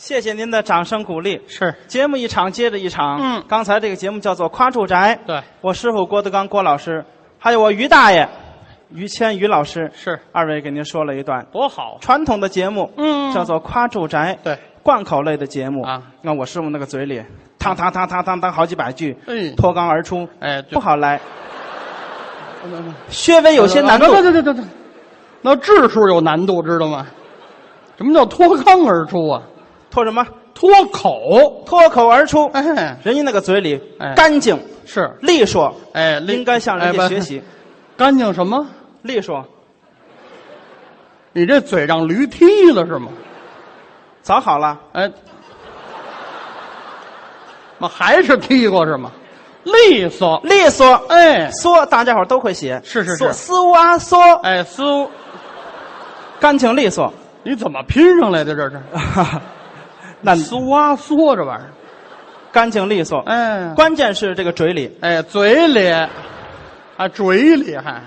谢谢您的掌声鼓励。是节目一场接着一场。嗯刚才这个节目叫做《夸住宅》，对，我师傅郭德纲郭老师，还有我于大爷于谦于老师，是二位给您说了一段多好。传统的节目，嗯叫做《夸住宅》，对，贯口类的节目啊。那我师傅那个嘴里，汤汤汤汤汤汤好几百句，嗯脱肛而出，哎，不好来，嗯稍微有些难度。对对对对对，那字数有难度，知道吗？什么叫脱肛而出啊？脱什么？脱口。脱口而出。哎，人家那个嘴里哎干净是，利索，哎，应该向人家学。习。干净什么？利索，你这嘴让驴踢了是吗？早好了。哎，妈还是踢过是吗？利索。利索，哎嗦，大家伙儿都会写。是是是嗦丝哇嗦，哎，嗦，干净利索。你怎么拼上来的？这是 那苏啊嗦这玩意儿。干净利索。哎，关键是这个嘴里，哎，嘴里，啊，嘴里还。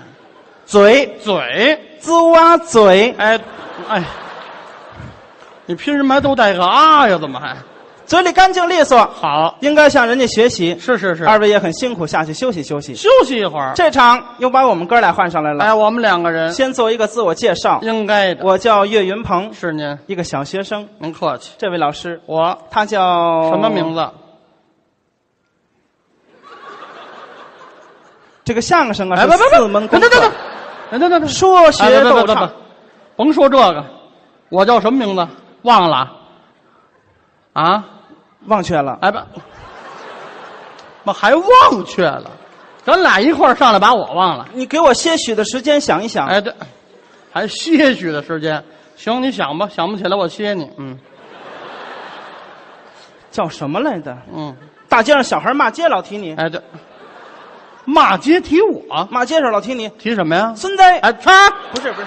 嘴。嘴，滋哇嘴，哎，哎，你拼什么还都带个啊呀？怎么还嘴里干净利索，好？应该向人家学习。是是是，二位也很辛苦，下去休息休息。休息一会儿。这场又把我们哥俩换上来了。哎，我们两个人先做一个自我介绍，应该的。我叫岳云鹏，是您，一个小学生。您客气。这位老师，我他叫什么名？字？这个相声啊哎，是四门功等等等课等，，等等等，说学逗唱。甭说这个，我叫什么名字？忘了。啊？忘却了。哎不，妈还忘却了，咱俩一块儿上来把我忘了。你给我些许的时间想一想。哎，对，还些许的时间。行，你想吧，想不起来我歇你。嗯叫什么来着？嗯，大街上小孩骂街老提你，哎对，骂街提我，骂街上老提你，提什么呀？孙子。哎，他不是不是，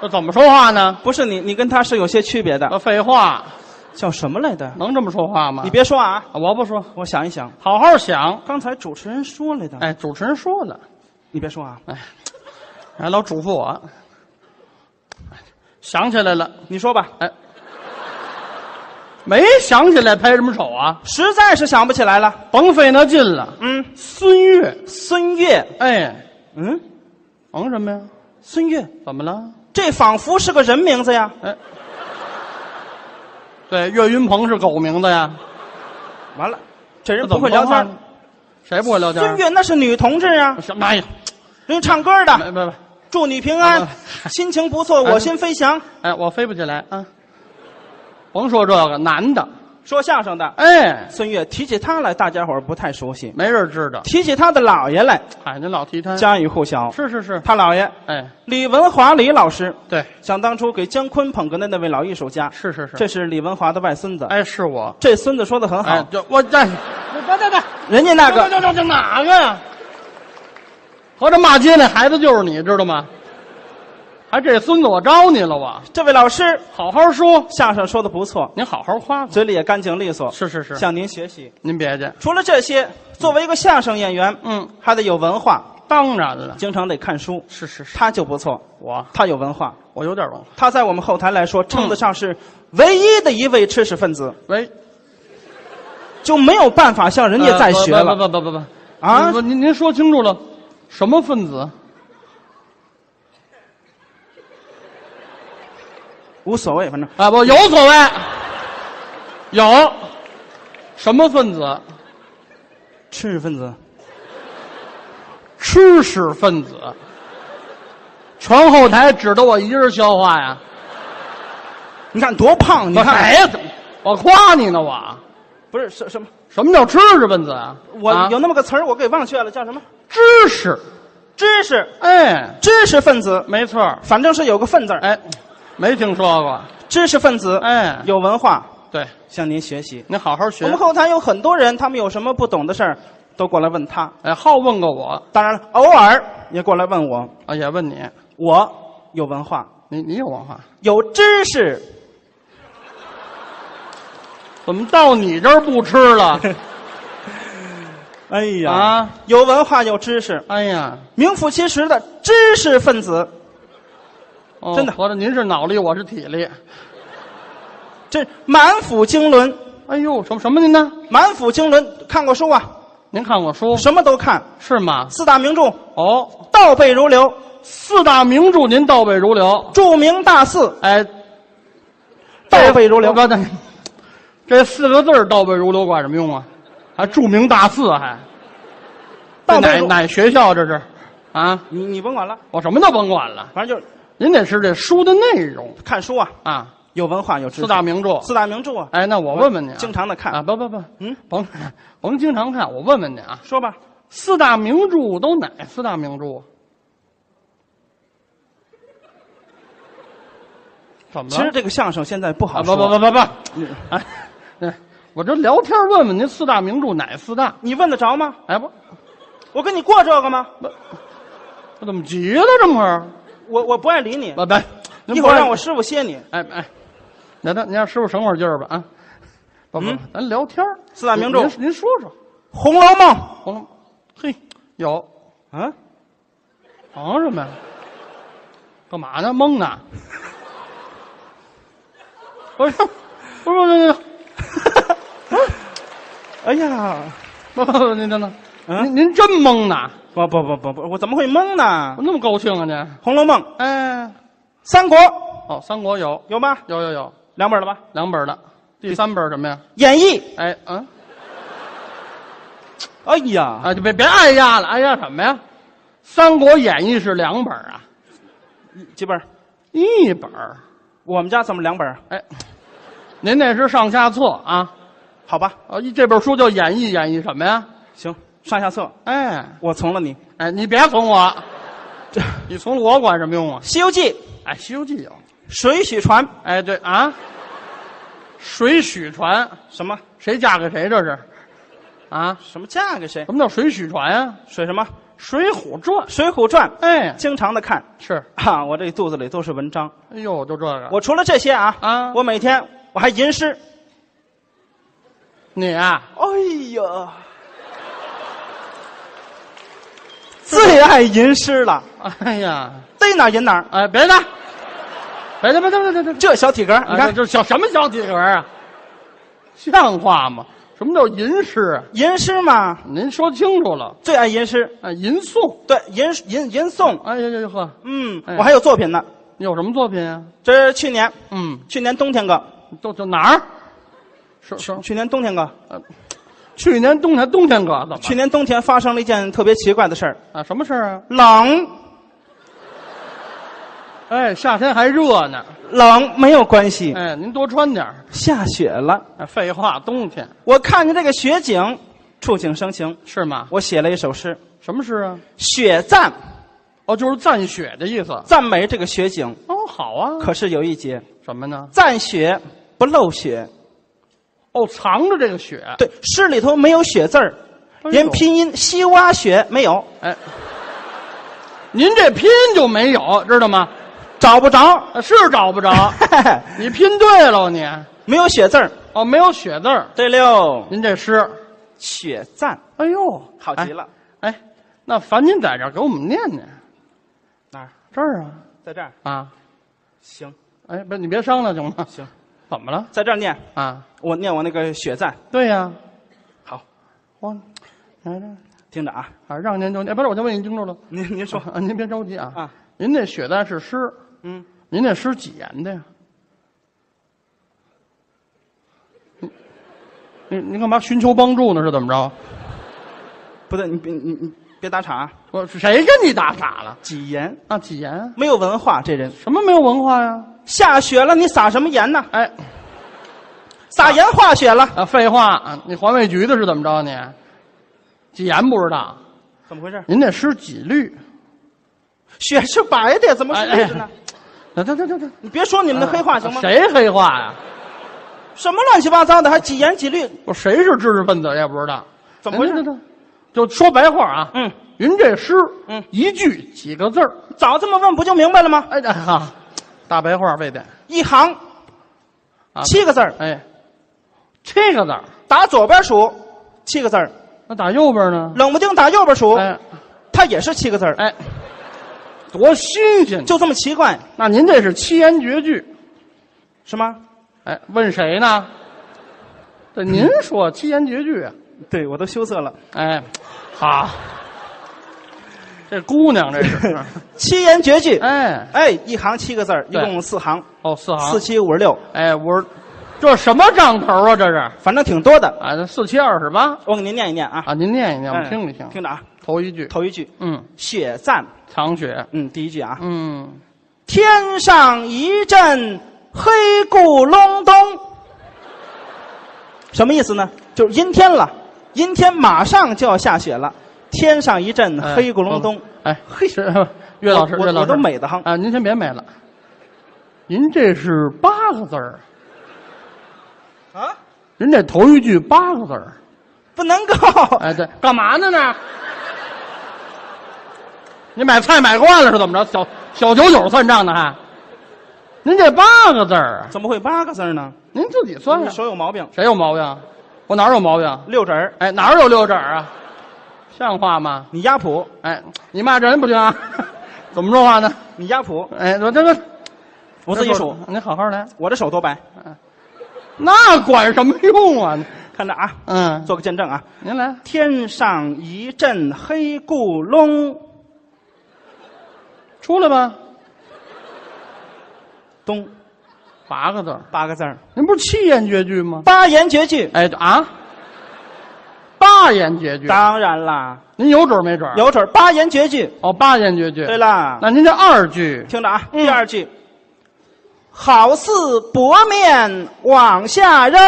这怎么说话呢？不是你，你跟他是有些区别的。呃，废话，叫什么来的？能这么说话吗？你别说啊，我不说，我想一想。好好想。刚才主持人说来的，哎，主持人说了，你别说啊，哎还老嘱咐我。哎想起来了，你说吧。哎，没想起来拍什么手啊？实在是想不起来了。甭费那劲了。嗯，孙悦，孙悦，哎，嗯，甭什么呀？孙悦，怎么了？这仿佛是个人名字呀。哎，对，岳云鹏是狗名字呀。完了，这人不会聊天。谁不会聊天？孙越那是女同志啊，什么？哎呀，人家唱歌的，没没没，祝你平安啊，心情不错，哎我心飞翔。哎，我飞不起来啊。甭说这个，男的，说相声的哎，孙越，提起他来，大家伙儿不太熟悉。没人知道。提起他的姥爷来，哎，您老提他。家喻户晓。是是是，他姥爷哎，李文华李老师，对，想当初给姜昆捧哏的那位老艺术家，是是是。这是李文华的外孙子。哎，是我。这孙子说的很好，哎，就我这，别别别，人家那个这这这这哪个呀？合着骂街那孩子就是你，知道吗？还这孙子我招你了，我这位老师好好说，相声说的不错，您好好夸夸。嘴里也干净利索，是是是，向您学习。您别介，除了这些，作为一个相声演员，嗯，还得有文化，当然了，经常得看书。是是是，他就不错，我他有文化，我有点文化。他在我们后台来说，称嗯得上是唯一的一位知识分子，喂，就没有办法向人家再学呃了不不不不不啊，您您说清楚了，什么分子？无所谓，反正啊，不有所谓，有什么分子？知识分子。知识分子。全后台指着我一人消化呀？你看多胖，你看，哎呀，我夸你呢，我不是什什么，什么叫知识分子啊？我啊有那么个词儿，我给忘却了，叫什么？知识，知识，哎，知识分子，没错，反正是有个分字儿。哎，没听说过，知识分子，哎，有文化，对，向您学习。您好好学我们。后台有很多人，他们有什么不懂的事儿，都过来问他。哎，好问过我，当然了，偶尔也过来问我。啊，也问你，我有文化，你你有文化，有知识，怎么到你这儿不吃了？哎呀，啊，有文化有知识，哎呀，名副其实的知识分子。哦真的合着您是脑力，我是体力。这满腹经纶，哎呦，什么什么您呢？满腹经纶，看过书啊，您看过书什么都看。是吗？四大名著哦，倒背如流，四大名著您倒背如流。著名大四哎，倒背如流不。不这四个字儿倒背如流管什么用啊？还著名大四还？这倒背哪哪学校这是？啊，你你甭管了，我什么都甭管了，反正就是您得是这书的内容看书啊，啊。有文化有知识。四大名著。四大名著啊，哎，那我问问你啊，经常的看啊，不不不，嗯，甭甭经常看，我问问你啊，说吧，四大名著都哪四大名著啊？怎么了？其实这个相声现在不好啊，说。不不不不不，哎我这聊天问问您四大名著哪四大？你问得着吗？哎不，我跟你过这个吗？不我怎么急了这么会儿？我我不爱理你，不不，您一会儿让我师傅歇你。哎哎，那那您让师傅省会儿劲儿吧啊！不不嗯，咱聊天儿四大名著您您说说，《红楼梦》红楼，嘿，有啊，忙什么呀？干嘛呢？蒙呢？不是，不是，不是，不，哎呀，不不，您等等，嗯您您真蒙呢？不不不不不，我怎么会懵呢？我那么高兴啊您？《红楼梦》《哎，三国》哦，三国有有吗？有有有两本了吧？两本的，第三本什么呀？《演义》。哎嗯，哎呀，啊就别别哎呀了，哎呀什么呀？《三国演义》是两本啊，几本？一本儿我们家怎么两本？哎，您那是上下册啊？好吧，啊，一这本书叫演义，演义什么呀？行，上下册，哎。我从了你。《哎，你别从我，这。你从我管什么用啊？西游记》《哎，《西游记》有，水许传》哎对啊，水许传。什么？谁嫁给谁这是？啊，什么嫁给谁？什么叫水许传啊、水什么？《水浒传》水浒传》哎。经常的看。是，啊，我这肚子里都是文章。哎呦，就这个。我除了这些啊，啊。我每天我还吟诗。你啊，哎呀，最爱吟诗了，哎呀，逮哪吟哪儿。哎别的，别的别的别的别的，这小体格，你你看这小什么小体格啊？像话吗？什么叫吟诗啊？吟诗嘛，您说清楚了。最爱吟诗。啊，吟诵。对，吟吟吟诵。哎呀呀呀呵，嗯，哎我还有作品呢。你有什么作品啊？这是去年，嗯，去年冬天个，都都哪儿？是是，去年冬天个，去年冬天冬天哥怎么？去年冬天发生了一件特别奇怪的事儿，啊，什么事儿啊？冷哎，夏天还热呢。冷没有关系，哎，您多穿点儿下雪了。哎，废话，冬天我看见这个雪景，触景生情，是吗？我写了一首诗，什么诗啊？雪赞，哦，就是赞雪的意思。赞美这个雪景。哦，好啊。可是有一节，什么呢？赞雪不漏雪，哦，藏着这个雪。对，诗里头没有雪字儿，连拼音西洼雪没有，哎，您这拼就没有，知道吗？找不着，啊是找不着。你拼对了，你没有雪字儿。哦，没有雪字儿。对溜，您这诗，雪赞哎呦，好极了。哎。哎，那烦您在这儿给我们念念。哪儿？这儿啊在这儿。啊！行哎，不，你别商量行吗？行，怎么了在这儿念，啊？我念我那个血赞。对呀、好，我来着听着啊，啊，让您就不是，我先问您清楚了。您您说啊，您别着急啊。啊，您那血赞是诗，嗯，您那诗几言的呀？你你你干嘛寻求帮助呢？是怎么着？不对，你别你你别打岔啊，我谁跟你打岔了？几言啊，几言？没有文化，这人什么没有文化呀？下雪了，你撒什么盐呢？哎，撒盐化雪了，啊，废话，啊你环卫局的是怎么着你？几盐不知道？怎么回事？您那诗几律？雪是白的，怎么是绿的呢？你别说你们的黑话行吗？谁黑话呀？什么乱七八糟的，还几言几律？我谁是知识分子也不知道。怎么回事就说白话啊，嗯，您这诗，嗯一句几个字儿？早这么问不就明白了吗？哎呀哈，大白话非得一行啊，七个字儿，哎，七个字儿，打左边数七个字儿，那打右边呢？冷不丁打右边数，哎它也是七个字儿，哎，多新鲜！就就这么奇怪，那您这是七言绝句，是吗？哎，问谁呢？这您说七言绝句啊？对我都羞涩了。哎，好，这姑娘这是，七言绝句，哎，哎，一行七个字儿，一对共四行，哦，四行，四七五十六，哎，五十这什么账头啊？这是反正挺多的。啊，这四七二十八我给您念一念啊，啊，您念一念，我嗯听一听。听着啊，头一句，头一句嗯，雪赞，藏雪，嗯，第一句啊，嗯，天上一阵黑咕隆咚，什么意思呢？就是阴天了，阴天马上就要下雪了，天上一阵哎黑咕隆咚。哎，嘿，是 岳老师，岳老师都美的慌。啊，您先别美了，您这是八个字儿，啊，您这头一句八个字儿，不能够。哎，对，干嘛呢呢？你买菜买惯了是怎么着？小小九九算账呢还？您这八个字儿，怎么会八个字呢？您自己算你算。手有毛病。谁有毛病？我哪儿有毛病？六指儿，哎，哪儿有六指儿啊？像话吗？你压谱，哎，你骂人不行啊？怎么说话呢？你压谱，哎，我这个我自己数，，你好好来。我这手多白。那管什么用啊？看着啊，嗯，做个见证啊。您来。天上一阵黑咕隆出来吧，咚，八个字儿。八个字儿，您不是七言绝句吗？八言绝句。哎啊，八言绝句。当然啦，您有准没准？有准八言绝句。哦，八言绝句。对啦，那您这二句，听着啊，嗯第二句，好似薄面往下扔。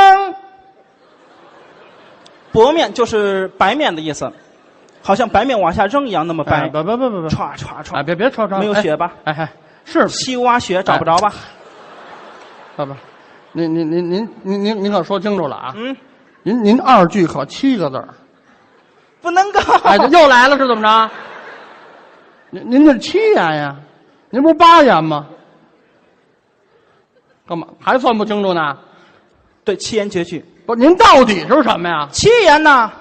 薄面就是白面的意思，好像白面往下扔一样那么白，哎不不不不不，歘歘歘，哎，别别吵吵，没有雪吧？哎哎，是西瓜雪找不着吧？爸爸，您您您您您您您可说清楚了啊！嗯，您您二句可七个字儿，不能够。哎，这又来了是怎么着？您您这七言呀，您不是八言吗？干嘛还算不清楚呢？对，七言绝句，不，您到底是什么呀？七言呐。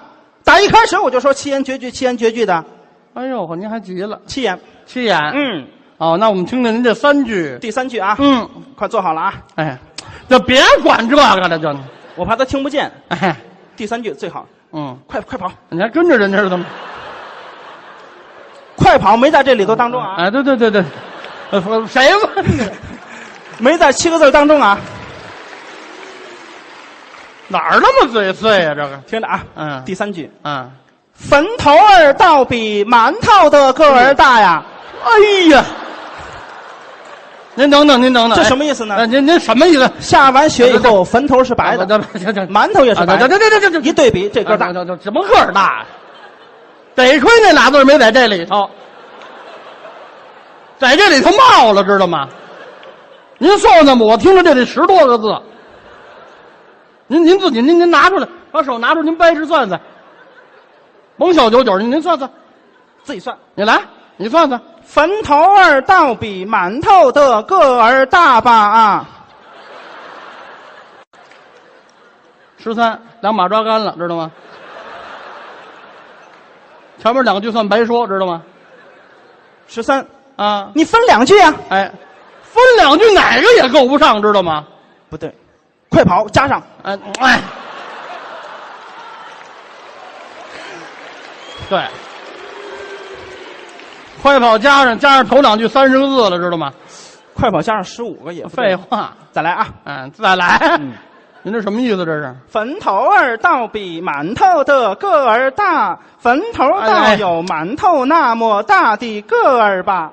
打一开始我就说七言绝句，七言绝句的哎呦呵，您还急了，七言。七言。嗯，哦，那我们听听您这三句。第三句啊，嗯，快坐好了啊，哎，就别管这个了，就我怕他听不见。哎，第三句最好，嗯，快快跑，你还跟着人家是怎么？快跑，没在这里头当中啊，哎，对对对对，呃，谁问的？没在七个字当中啊。哪儿那么嘴碎呀、这个，听着啊，嗯第三句，嗯，坟头儿倒比馒头的个儿大呀，哎呀，您等等，您等等，这什么意思呢哎您您什么意思？下完雪以后坟头是白的，这这这馒头也是白这的，这这这这一对比这个大。这这怎么个儿大呀？得亏那俩字儿没在这里头，在这里头冒了，知道吗？您算算吧，我听着这得十多个字。您您自己您您拿出来，把手拿出来，您掰着算算。甭小九九，您您算算，自己算，你来，你算算。坟头儿倒比馒头的个儿大吧啊，十三，两马抓干了，知道吗？前面两句算白说，知道吗？十三，啊，你分两句啊？哎，分两句哪个也够不上，知道吗？不对，快跑加上，哎哎，对，快跑加上加上头两句三十个字了，知道吗？快跑加上十五个也不对废，话，再来啊。嗯，再来，嗯您这什么意思？这是？坟头儿倒比馒头的个儿大，坟头倒有馒头那么大的个儿吧？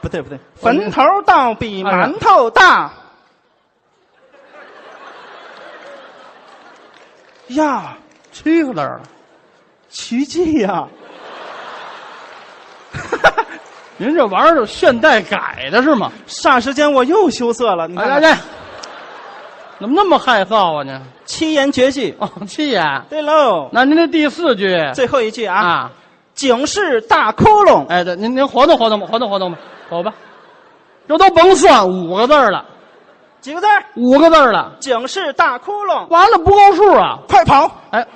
不对不对，坟头倒比馒头大。呀，七个字儿了。奇迹呀！您这玩意儿是现代改的是吗？霎时间我又羞涩了。你看看，哎哎哎，怎么那么害臊啊您？七言绝句。哦，七言。对喽，那您这第四句最后一句啊，啊，警示大窟窿。哎，对，您您活动活动吧，活动活动吧，走吧。这都甭算五个字儿了，几个字儿？五个字儿了，警示大窟窿。完了不够数啊！快跑！哎，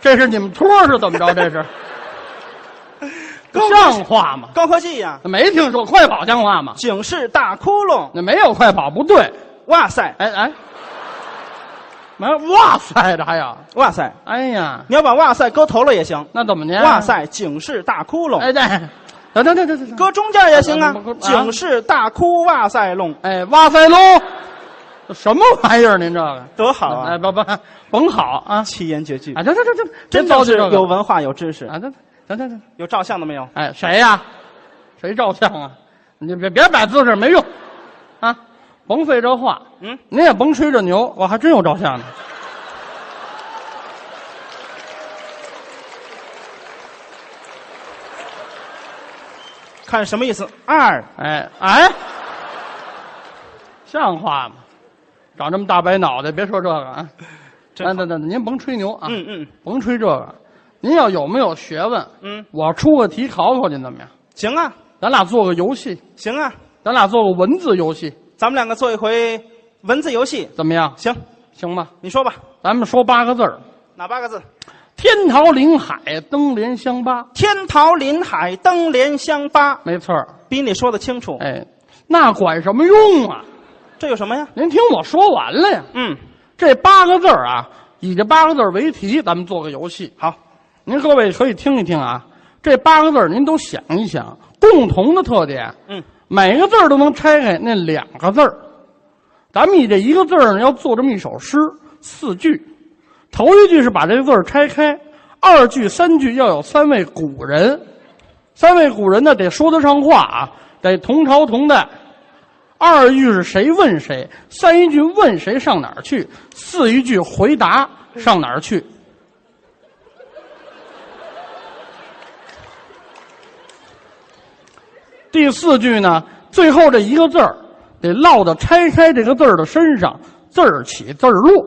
这是你们托是怎么着？这是 像话吗？高科技呀、没听说快跑像话吗？警示大窟窿，那没有快跑，不对。哇塞，哎哎，没有哇塞的还有，哇塞，哎呀，你要把哇塞搁头了也行，那怎么呢？哇，塞，警示大窟窿，哎对，等等等等等，搁中间也行啊啊，警示大窟哇塞窿，哎哇塞喽，这什么玩意儿？您这个多好啊哎，不不，甭好啊！七言绝句啊，，这这这这，真的是别糟践这个有文化有知识。啊，这等等等，有照相的没有？哎，谁呀？谁照相啊？你别别摆姿势，没用啊！甭费这话，嗯，您也甭吹这牛，我还真有照相的。看什么意思？二，哎哎，像话吗？长这么大白脑袋，别说这个啊！等等等，您甭吹牛啊，嗯嗯甭吹这个。您要有没有学问？嗯，我出个题考考您怎么样？行啊咱俩做个游戏，行啊，咱俩做个文字游戏，咱们两个做一回文字游戏，怎么样？行，行吧？你说吧，咱们说八个字儿：哪八个字？天桃临海，登莲香八。天桃临海，登莲香八，没错儿比你说的清楚。哎，那管什么用啊？这有什么呀？您听我说完了呀。嗯，这八个字儿啊，以这八个字儿为题，咱们做个游戏。好，您各位可以听一听啊，这八个字儿您都想一想，共同的特点，嗯，每个字儿都能拆开那两个字儿。咱们以这一个字儿呢，要做这么一首诗，四句。头一句是把这个字儿拆开，二句、三句要有三位古人，三位古人呢得说得上话啊，得同朝同代。二一句是谁问谁，三一句问谁上哪儿去，四一句回答上哪儿去。第四句呢，最后这一个字儿得落到拆开这个字儿的身上，字儿起字儿落。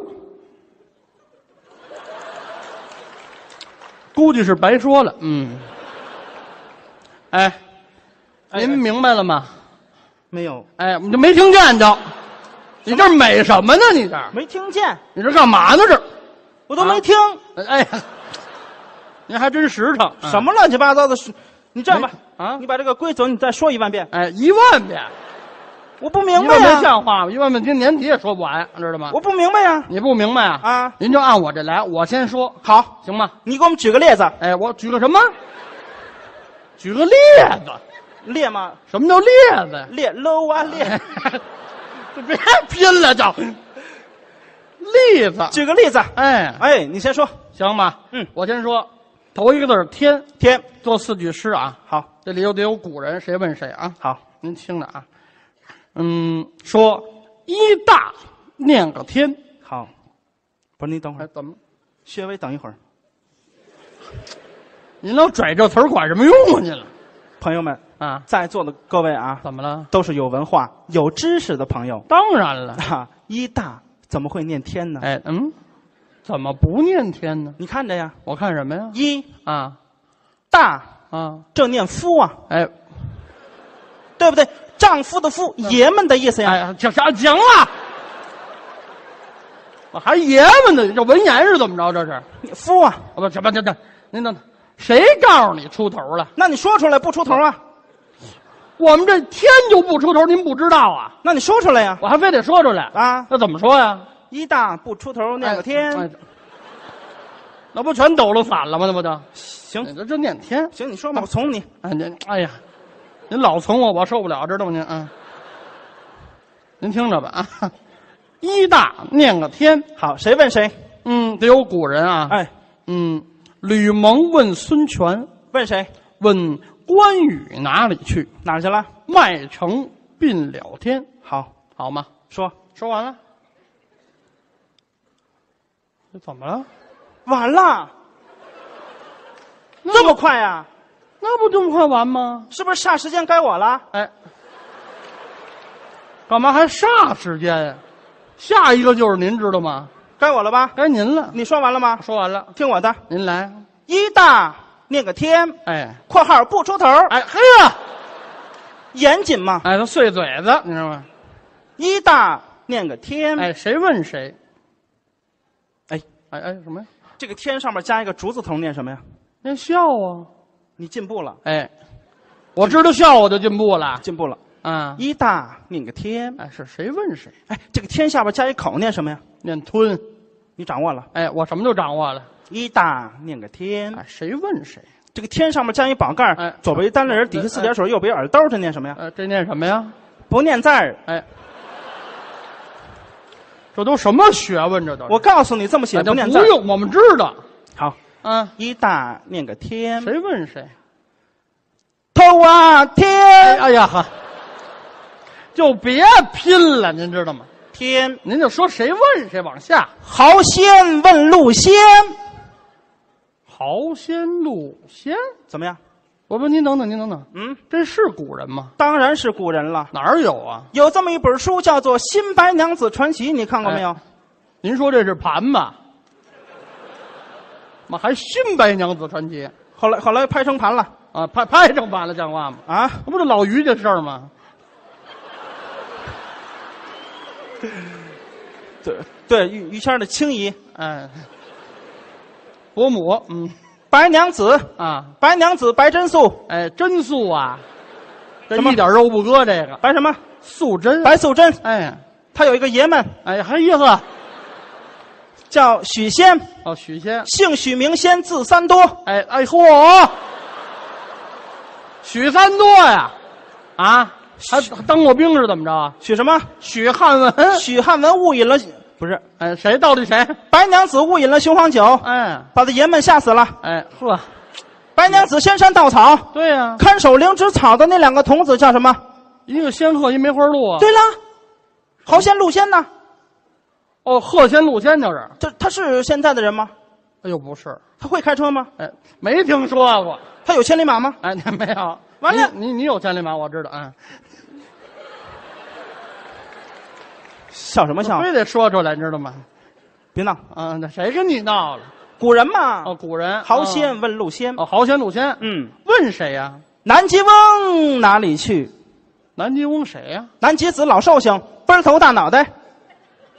估计是白说了，嗯。哎，哎您明白了吗？没有，哎，你这没听见就，你这美什么呢？你这没听见，你这干嘛呢？这，我都没听，哎呀，您还真实诚。什么乱七八糟的事？你这样吧，啊你把这个规则你再说一万遍，哎，一万遍，我不明白呀，像话吗？一万遍今年底也说不完，知道吗？我不明白呀。你不明白啊？啊，您就按我这来，我先说，好，行吗？你给我们举个例子，哎，我举个什么？举个例子。列吗？什么叫例子呀？列搂啊列，别拼了，就例子。举个例子，哎，哎，你先说，行吗。嗯，我先说，头一个字儿天，天，做四句诗啊。好，这里头得有古人，谁问谁啊？好，您听着啊。嗯，说一大念个天，好，不是你等会儿，，哎怎么？薛微等一会儿，您老拽这词儿管什么用啊？您了朋友们，啊？在座的各位啊，怎么了？都是有文化、有知识的朋友当然了。啊。一大怎么会念天呢？哎，嗯，怎么不念天呢？你看着呀，我看什么呀？一啊大啊，这念夫啊，哎对不对？丈夫的夫，爷们的意思呀。哎呀，行行行了，我还爷们呢，这文言是怎么着？这是？夫啊，啊不，什么这这，您等等，谁告诉你出头了？那你说出来不出头啊？我们这天就不出头，您不知道啊？那你说出来呀。我还非得说出来，啊，那怎么说呀？一大不出头念个天。那不全抖了散了吗？那不就？行这这念天，行，你说吧，我从你。哎您，哎呀，您老从我，我受不了，知道吗？您啊，您听着吧啊，一大念个天，好，谁问谁？嗯，得有古人啊，哎，嗯，吕蒙问孙权，问谁？问关羽哪里去？哪儿去了？麦城并了天，好，好吗？说说完了，这怎么了？完了，那这么快呀？那不这么快完吗？是不是霎时间该我了？哎，干嘛还霎时间呀？下一个就是您知道吗？该我了吧？该您了。你说完了吗？说完了，听我的，您来。一大念个天，哎括号不出头，哎嘿呀，严谨嘛。哎，都碎嘴子，你知道吗？一大念个天，哎，谁问谁？哎哎哎，什么呀？这个天上面加一个竹字头，念什么呀？念笑啊！你进步了，哎，我知道笑我就进步了。进步了。啊，一大念个天，哎，是谁问谁？哎，这个天下边加一口念什么呀？念吞。你掌握了。哎，我什么都掌握了。一大念个天，哎，谁问谁？这个天上面加一宝盖儿，哎左边一单立人，底下四点水，右边一耳兜，这念什么呀？呃，这念什么呀？不念字儿。哎，这都什么学问？这都我告诉你，这么写哎不念字儿。不用，我们知道。好，嗯，一大念个天，谁问谁？偷啊哎天哎呀哈，就别拼了，您知道吗？天，您就说谁问谁往下。豪仙问路仙，豪仙路仙，怎么样？我问您等等，您等等，嗯，这是古人吗？当然是古人了。哪儿有啊？有这么一本书，叫做《新白娘子传奇》，你看过没有？您说这是盘吧？妈还新白娘子传奇后来后来拍成盘了啊？拍拍成盘了，像话吗？啊！那不是老于这事儿吗？对对，于于谦的青姨，哎，伯母，嗯。白娘子，啊，白娘子白真素，哎，真素啊，这什么一点肉不搁，这个白什么？素贞，白素贞。哎。他有一个爷们哎，还意思叫许仙，哦，许仙，姓许名仙，字三多。哎哎嚯，许三多呀，啊，还当过兵是怎么着啊？许什么？许汉文，许汉文误饮了，不是哎，谁到底谁？白娘子误饮了雄黄酒，哎把他爷们吓死了。哎呵，白娘子仙山稻草，对呀、看守灵芝草的那两个童子叫什么？一个仙鹤，一梅花鹿啊。对了，豪仙鹿仙呢？哦，鹤仙鹿仙就是。这他是现在的人吗？哎呦，不是，他会开车吗？哎，没听说过。他有千里马吗？哎，那没有。完了你你你有千里马，我知道。嗯，笑什么笑？非得说出来，你知道吗？别闹，啊，那谁跟你闹了？古人嘛。哦，古人豪仙问路仙。哦，豪仙陆仙。嗯，问谁呀？南极翁哪里去？南极翁谁呀？南极子老寿星，奔头大脑袋，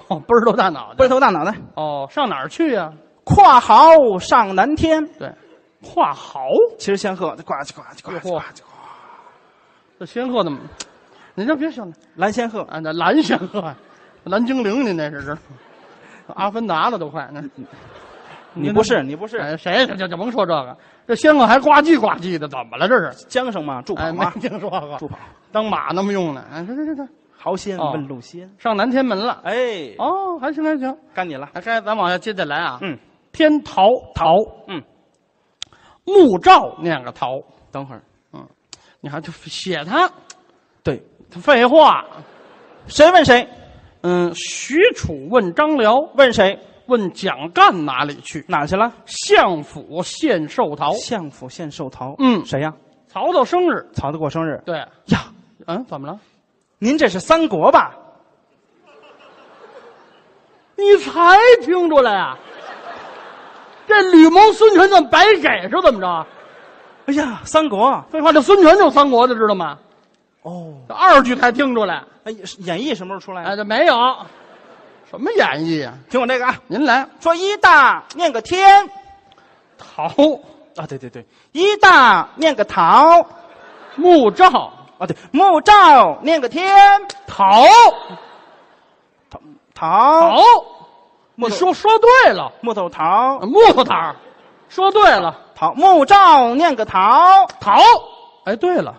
哦，倍儿头大脑袋。奔头大脑袋，哦，上哪儿去呀？跨壕上南天。对，跨豪。其实仙鹤呱唧呱唧呱唧呱唧，这仙鹤怎么？您就别想了。蓝仙鹤。啊，那蓝仙鹤，蓝精灵，您那是知道？阿凡达了都快那。你不是，你不是哎，谁就就甭说这个，这仙鹤还呱唧呱唧的，怎么了这是？缰绳嘛？助哎，跑吗？没听说过，助跑。当马那么用呢？哎，这这这这，豪仙哦问路仙。上南天门了。哎，哦，还行还行。该你了。哎，该咱往下接着来啊。嗯，天桃桃，嗯，木照念个桃，等会儿。嗯你还就写他，对，他废话。谁问谁？嗯，许褚问张辽，问谁？问蒋干哪里去？哪去了？相府献寿桃。相府献寿桃。嗯谁呀？曹操生日。曹操过生日。对，呀，嗯，怎么了？您这是三国吧？你才听出来啊？这吕蒙、孙权怎么白给是怎么着？哎呀，三国。废话，这孙权就是三国的，知道吗？哦，这二句才听出来。哎，演绎什么时候出来哎，这没有，什么演绎啊？听我这个啊，您来，说一大念个天。桃。啊，对对对，一大念个桃。木照啊，对，木照念个天。桃。桃。桃，木说说对了，木头桃。木头桃，说对了，桃。木照念个桃。桃。哎，对了，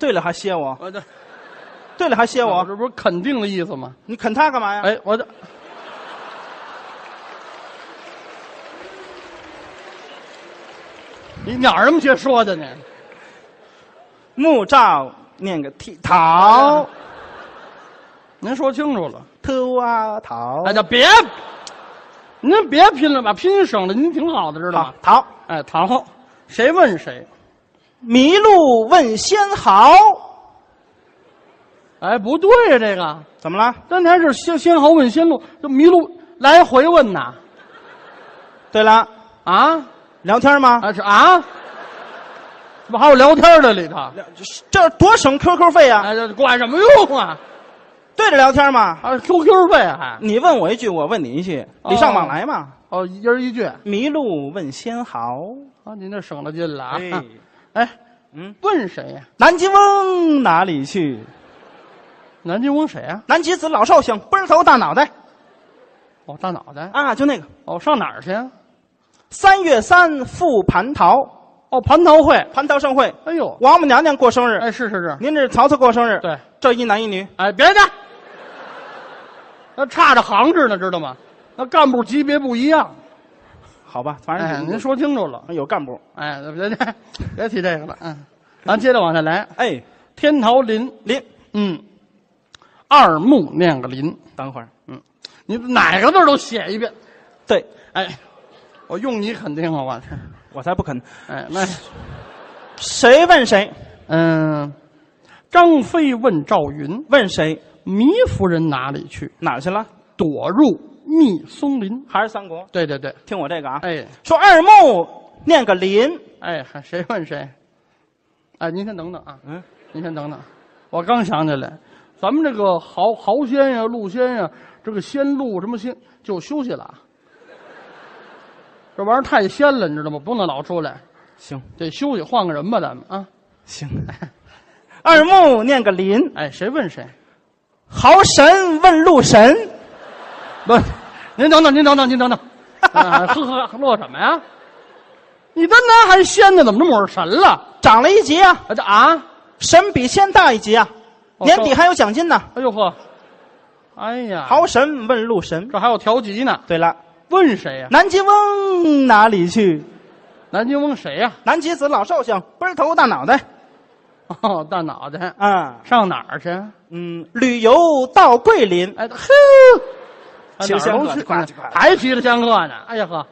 对了，还歇我？我这对了，还歇我？这不是肯定的意思吗？你啃它干嘛呀？哎，我这你哪儿那么些说的呢？木照念个剃桃您说清楚了。偷啊桃。那，就别，您别拼了吧，拼省了，您挺好的，知道吗好？桃，哎，桃，谁问谁？麋鹿问仙毫，哎，不对呀、这个怎么了？刚才是仙仙毫问仙路，这麋鹿来回问呐？对了，啊聊天吗？啊是啊，怎么还有聊天的里头？这多省 QQ 费啊！哎，这管什么用啊？对着聊天嘛。啊，QQ 费还你问我一句，我问你一句，哦礼尚往来嘛。哦，一人一句啊，迷路问先豪。您这省了劲了啊！哎，哎，嗯，问谁呀？南极翁哪里去？南极翁谁呀？南极子老寿星，奔头大脑袋哦，大脑袋。啊，就那个。哦，上哪儿去啊？三月三赴蟠桃，哦，蟠桃会。蟠桃盛会，哎呦，王母娘娘过生日，哎，是是是，您这是曹操过生日，对。这一男一女，哎，别的，那差着行制呢，知道吗？那干部级别不一样。好吧，反正您说清楚了。有干部。哎，别别别提这个了。嗯，咱接着往下来。哎，天桃林，林，嗯，二木念个林，等会儿，嗯你哪个字儿都写一遍。对哎，我用你肯定啊，我去。我才不肯。哎，那 谁问谁？嗯，张飞问赵云，问谁？糜夫人哪里去？哪儿去了？躲入密松林。还是三国？对对对，听我这个啊，哎说二木念个林，哎，还谁问谁？哎，您先等等啊，嗯，您先等等，我刚想起来，咱们这个豪豪仙呀、陆仙呀，这个仙路什么仙就休息了啊。这玩意儿太仙了，你知道吗？不能老出来，行得休息，换个人吧，咱们啊。行。二木念个林，哎，谁问谁？豪神问路神，不，您等等，您等等，您等等，啊呵呵，乐什么呀？你的男还仙呢，怎么这么神了？长了一级啊，啊这啊，神比仙大一级啊，哦年底还有奖金呢。哎呦呵，哎呀，豪神问路神。这还有调级呢。对了，问谁呀、南极翁哪里去？南极翁谁呀、南极子老寿星，奔头大脑袋哦，大脑袋啊。上哪儿去？嗯，旅游到桂林，哎，呵，骑着香客还骑着香客呢。哎呀呵，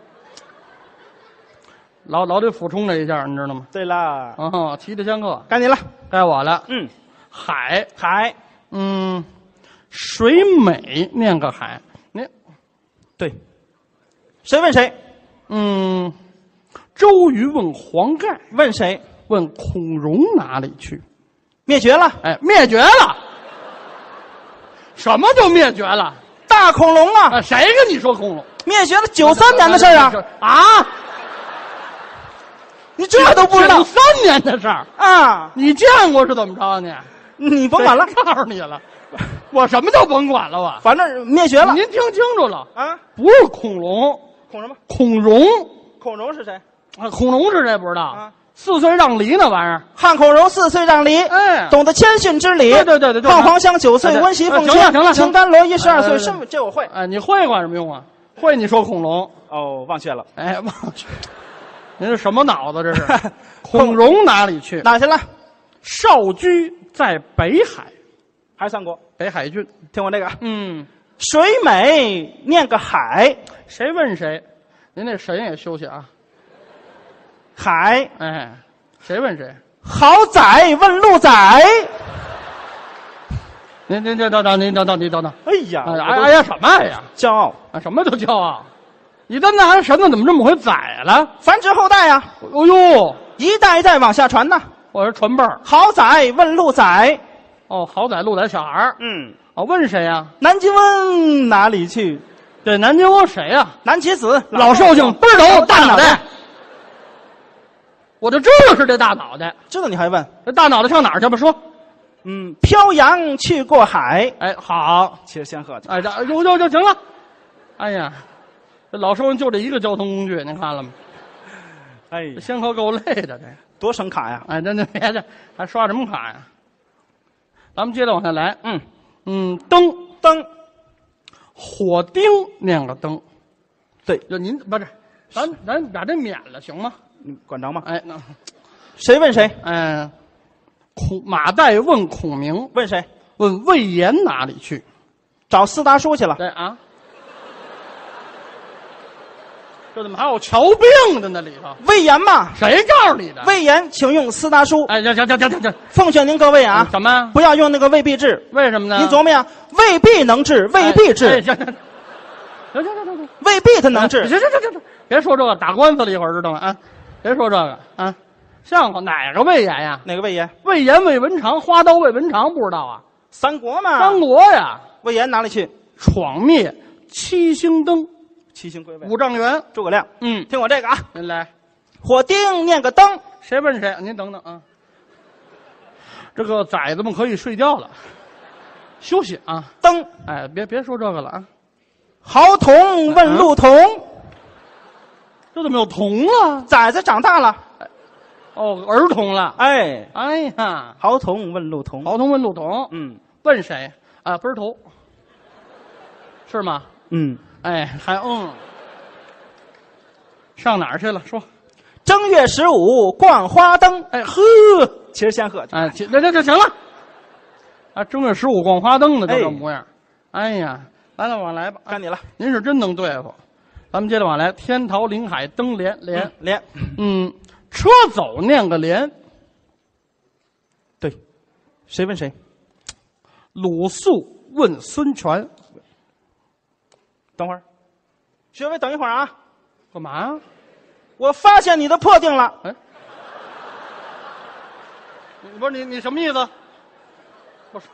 老老得俯冲这一下，你知道吗？对啦，哦，骑着香客，该你了。该我了。嗯，海，海，嗯，水美念个海。你，对，谁问谁？嗯，周瑜问黄盖，问谁？问孔融哪里去？灭绝了，哎，灭绝了。什么就灭绝了？大恐龙啊，啊，谁跟你说恐龙？灭绝了九三年的事儿啊，啊！你这都不知道九三年的事儿，啊？你见过是怎么着啊？你你甭管了，告诉你了，我什么都甭管了，我。反正灭绝了您听清楚了，啊。不是恐龙，恐什么？恐龙，恐龙是谁？啊，恐龙是谁不知道？啊四岁让梨那玩意儿，汉孔融四岁让梨，哎懂得谦逊之礼。对对对对就是汉黄香九岁温习奉行了。行了行清丹罗一十二岁，哎对对身这我会。哎，你会管什么用啊？会你说恐龙？哦，忘却了，哎，忘去，您这什么脑子这是？孔融哪里去？哪去了？少居在北海，还是三国？北海郡。听我这个，嗯，水美念个海，谁问谁？您那神也休息啊。海哎，谁问谁？好仔问路仔。您您这等等，您等等，您等等。哎呀，哎呀哎呀，什么呀？骄傲，啊，什么叫骄傲？你的那神子怎么这么会宰了？繁殖后代啊，哦呦，一代一代往下传呐。我是传辈儿。好仔问路仔，哦，好仔路仔小孩儿。嗯，哦，问谁呀、南极翁哪里去？对，南京翁谁呀、南极子老寿星倍儿头大脑袋。我就知道是这大脑袋，知道你还问？这大脑袋上哪儿去吧？说，嗯，漂洋去过海，哎，好，骑着仙鹤去。哎，这就就就行了。哎呀，这老寿星就这一个交通工具，您看了吗？哎这，仙鹤够累的，这。多省卡呀！哎，那那别的，还刷什么卡呀？咱们接着往下来。嗯，嗯，灯灯，火丁念个灯，对，就您不是，咱咱把这免了行吗？你管着吗？哎，那谁问谁？嗯，孔马岱问孔明，问谁？问魏延哪里去？找四大叔去了。对啊，这怎么还有瞧病的呢？里头魏延嘛，谁告诉你的？魏延，请用四大叔。哎，行行行行行行奉劝您各位啊，什么？不要用那个未必治。为什么呢？您琢磨呀，未必能治，未必哎哎治，行行行行行行行。未必他能治。行行行行行，别说这个，打官司了一会儿知道吗？啊，别说这个啊，像话哪个魏延呀？哪个魏延？魏延、魏文长，花刀魏文长不知道啊？三国嘛。三国呀，魏延哪里去？闯灭七星灯七星归位。五丈原。诸葛亮，嗯，听我这个啊，您来，火丁念个灯，谁问谁？您等等啊。这个崽子们可以睡觉了，休息啊。灯。哎，别别说这个了啊。豪童问路童，这怎么有童了？崽子长大了。哦，儿童了。哎，哎呀，豪童问路童。豪童问路童，嗯问谁？啊，奔头，是吗？嗯，哎，还嗯，上哪儿去了？说，正月十五逛花灯。哎呵，其实仙鹤。哎，行这这这行了。啊，正月十五逛花灯的就这个模样。哎呀，来来我来吧。啊该你了。您是真能对付。咱们接着往来，天桃临海登连连连，嗯，车走念个连，对，谁问谁？鲁肃问孙权，等会儿，学伟，等一会儿啊！干嘛呀？我发现你的破腚了。你不是你你什么意思？不是，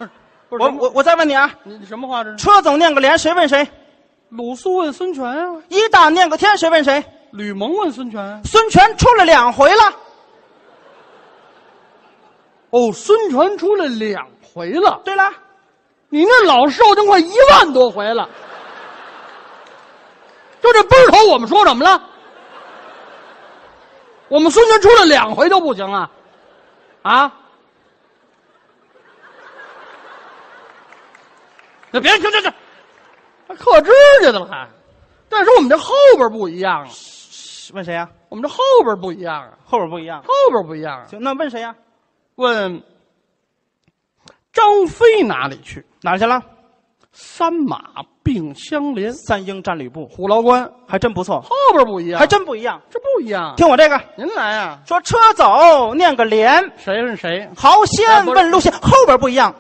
不是我我我再问你啊，你你什么话这是？车走念个连，谁问谁？鲁肃问孙权啊，一大念个天，谁问谁？吕蒙问孙权啊。孙权出了两回了。哦，孙权出来两回了，对了，你那老寿经快一万多回了。就这奔头，我们说什么了？我们孙权出来两回都不行啊？啊？那别这这这，还刻指甲的了还？但是我们这后边不一样啊，问谁呀、我们这后边不一样啊，后边不一样。后边不一样啊。行，那问谁呀、问张飞哪里去？哪儿去了？三马并相连，三英战吕布，虎牢关还真不错，后边不一样，还真不一样。这不一样。听我这个，您来啊，说车走念个连，谁问谁？豪仙问路线，后边不一样。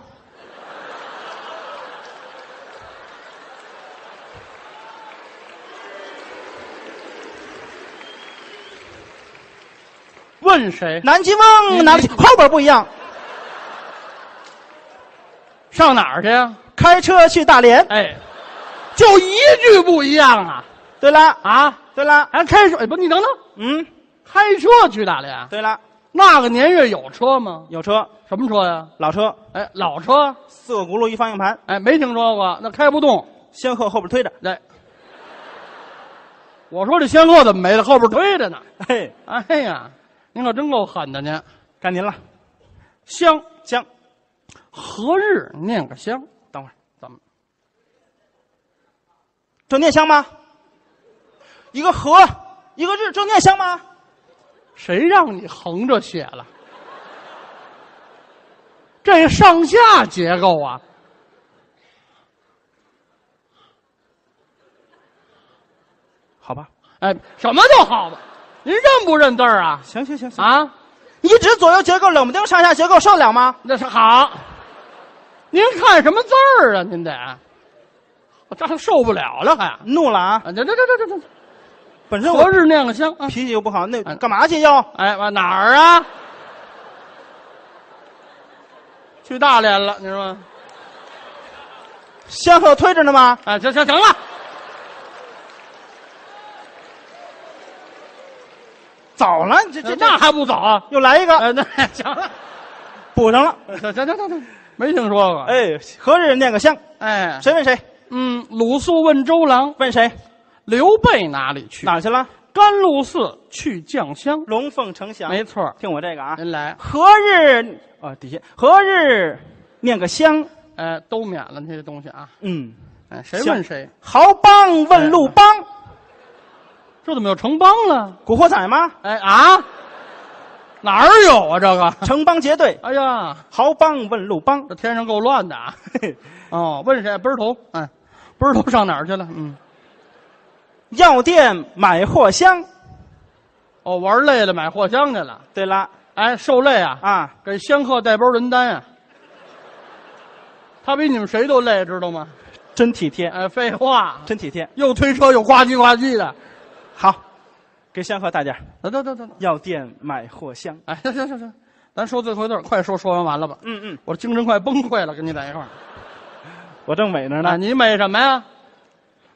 问谁？南极翁哪里去？后边不一样。上哪儿去呀？开车去大连。哎，就一句不一样啊对了，啊！对了，还开车？哎，不，你等等，嗯，开车去大连？对了，那个年月有车吗？有车，什么车呀？老车，哎，老车？四个轱辘一方向盘，哎，没听说过，那开不动。仙鹤后边推着。来，我说这仙鹤怎么没了？后边推着呢。嘿，哎呀，您可真够狠的您。该您了，香，香。何日念个香？等会儿，怎么？这念香吗？一个和，一个日，这念香吗？谁让你横着写了？这上下结构啊！好吧，哎，什么叫好吧？您认不认字儿啊？行行行行，啊，一指左右结构，冷不丁上下结构，受得了吗？那是好。您看什么字儿啊？您得，我这还受不了了还。怒了啊！啊，这这这这这这，本身我何日念个香啊？脾气又不好，那哎干嘛去又？哎，往哪儿啊？去大连了，你说吗？先后推着呢吗？啊，行行行了，早了，这这这那还不早啊？又来一个，呃，那行了，补上了。行行行行行，没听说过。哎，何日念个香？哎，谁问谁？嗯，鲁肃问周郎，问谁？刘备哪里去？哪去了？甘露寺去酱香。龙凤呈祥。没错，听我这个啊，您来，何日？哦，底下何日念个香？呃，都免了那些东西啊。嗯，哎，谁问谁？豪帮问路帮，这怎么又城邦了？古惑仔吗？哎啊，哪儿有啊？这个？城邦结队，哎呀，豪帮问路帮。这天上够乱的啊！嘿嘿哦，问谁？奔儿头，哎，奔儿头上哪儿去了？嗯，药店买货箱。哦，玩累了买货箱去了。对啦哎，受累啊，啊，给仙鹤带包人单啊。他比你们谁都累，知道吗？真体贴，哎，废话，真体贴。又推车又呱唧呱唧的。好，给香河大点儿等等等等等，药店买货香。哎，行行行行，咱说最后一字儿，快说，说完完了吧？嗯嗯，我精神快崩溃了，跟你在一块儿。我正美着那呢。你美什么呀？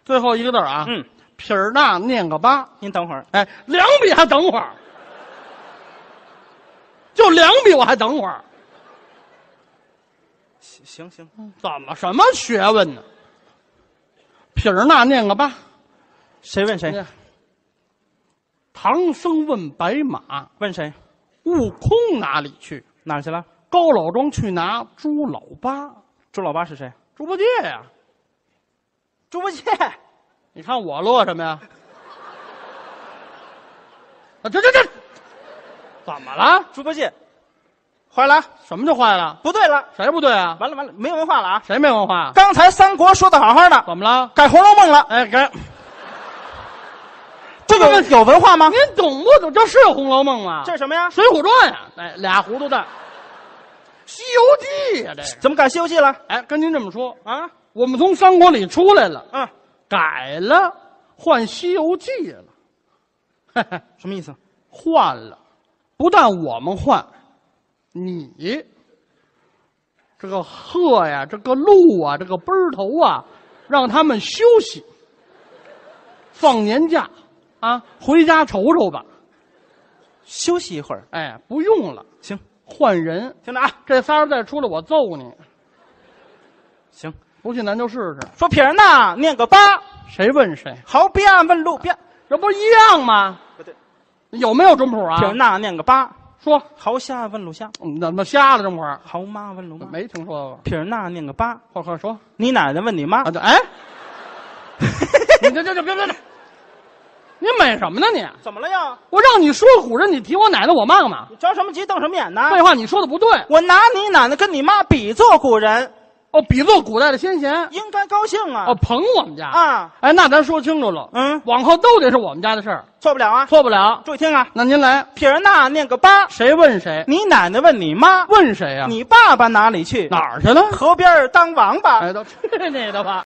最后一个字儿啊，嗯，撇儿捺念个八，您等会儿，哎，两笔还等会儿，就两笔我还等会儿，行行行，怎么什么学问呢？撇儿捺念个八，谁问谁？唐僧问白马，问谁？悟空哪里去？哪儿去了？高老庄去拿猪老八，猪老八是谁？猪八戒呀、猪八戒。你看我乐什么呀？啊，这这这，怎么了？猪八戒，坏了，什么就坏了？不对了，谁不对啊？完了完了，没文化了啊！谁没文化？刚才三国说的好好的，怎么了？改《红楼梦》了，哎，给这个有文化吗？您懂不懂？这是《红楼梦》吗？这是什么呀？水浒传》呀，哎，俩糊涂蛋，《西游记》呀，这。怎么改《西游记》了？哎，跟您这么说，啊，我们从三国里出来了，嗯，改了，换《西游记》了，嘿嘿，什么意思？换了，不但我们换，你这个鹤呀，这个鹿啊，这个奔头啊，让他们休息，放年假，啊，回家瞅瞅吧。休息一会儿。哎，不用了，行，换人。听着啊，这仨人再出来，我揍你！行。不信咱就试试。说撇儿捺念个八，谁问谁？好边问路边。这不一样吗？不对，有没有准谱啊？撇儿捺念个八，说，好虾问路虾，嗯怎么瞎了这么会儿？好妈问路妈。没听说过。撇儿捺念个八，快快说你奶奶问你妈啊！，这哎，你这这这别别别！你美什么呢你？怎么了呀？我让你说古人，你提我奶奶我妈干嘛？你着什么急瞪什么眼呢？废话，你说的不对。我拿你奶奶跟你妈比作古人，哦，比作古代的先贤，应该高兴啊！哦，捧我们家。啊，哎，那咱说清楚了，嗯，往后都得是我们家的事儿，错不了啊！错不了。注意听啊，那您来，撇儿捺念个八，谁问谁？你奶奶问你妈，问谁呀、你爸爸哪里去？哪儿去了？河边儿当王八。哎，都 去你的吧！